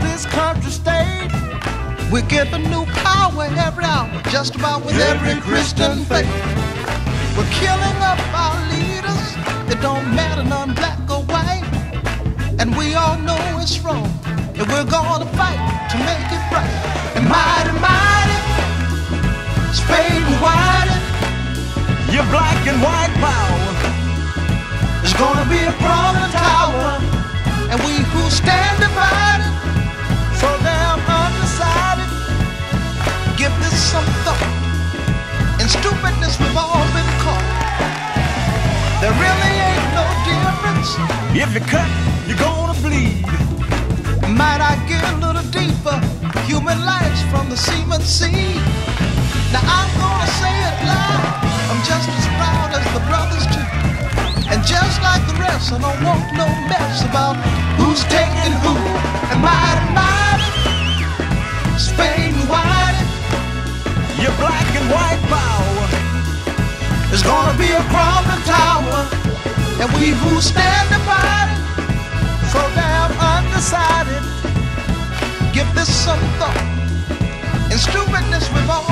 this country state. We're getting new power every hour, just about with every Christian faith. We're killing up our leaders. It don't matter none black or white. And we all know it's wrong. And we're gonna fight to make it right. And mighty, mighty, spade and white, Your black and white power. Some thought. In stupidness, we've all been caught. There really ain't no difference. If you cut, you're gonna bleed. Might I get a little deeper? Human lives from the semen seed. Now I'm gonna say it loud. I'm just as proud as the brothers too. And just like the rest, I don't want no mess about who's taking who. And mighty, mighty, and white power. there's gonna be a crumbling tower. And we who stand divided, so damn undecided. Give this some thought. In stupidness, we've all